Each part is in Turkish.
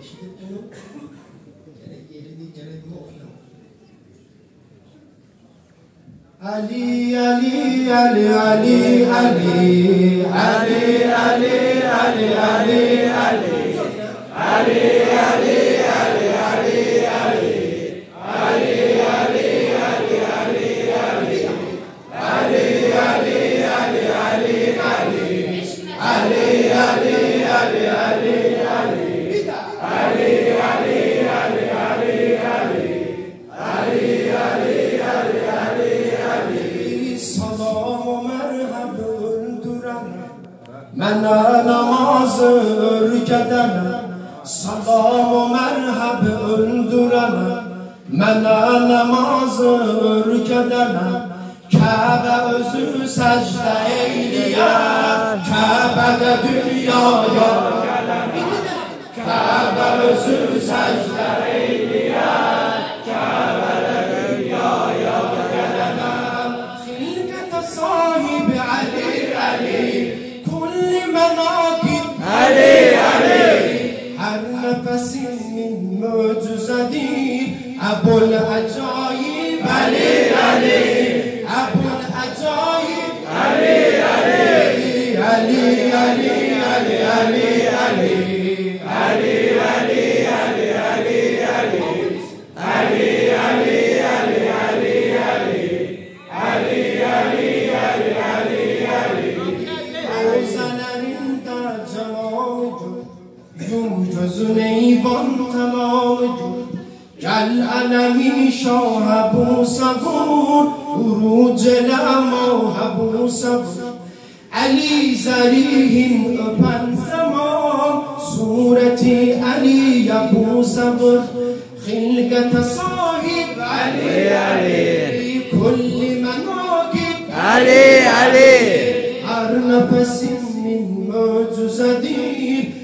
eşitlik bunu gerek yerini gerek bunu okuyalım. Ali Ali Ali Ali Ali Ali Ali Ali Ali Ali Salam Mənə namaz örgədənə Salam o mərhəb öldürənə Mənə namaz örgədənə Kəbə özü səcdə eyləyər Kəbədə dünyaya gələnə Kəbə özü səcdə eyləyər مناكب علي علي Ali Ali Ali Ali Ali Ali Ali Ali Ali نیوان تمام جو کل علمی شاه ابو صبور بروج لما ابو صبور. علی زریهم پن زمان صورتی علی ابو صبر خلقت صاحب علی علی. کل مناقب علی علی. هر نفس من معجزه دید.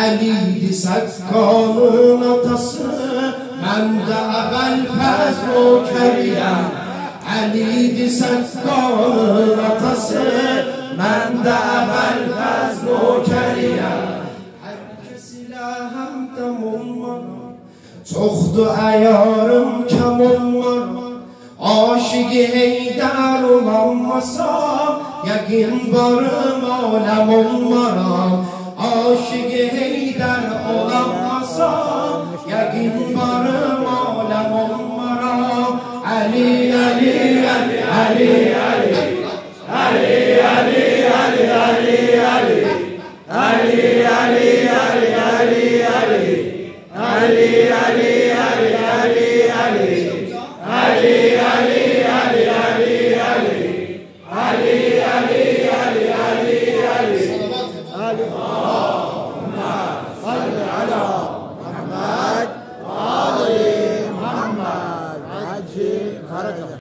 Ali'ydi Sekkan'ın atası Ben Mende evvel fez o keriyem Ali'ydi Sekkan'ın atası Ben Mende evvel fez o keriyem Herkes ile hemdem olmana Çoktu ayarım kem olmana Aşık-ı Heydar olanmasa Yakin varım alem olmana. عاشق در عالم آسا یقین بارم مالم مرا. علی علی علی علی, علی.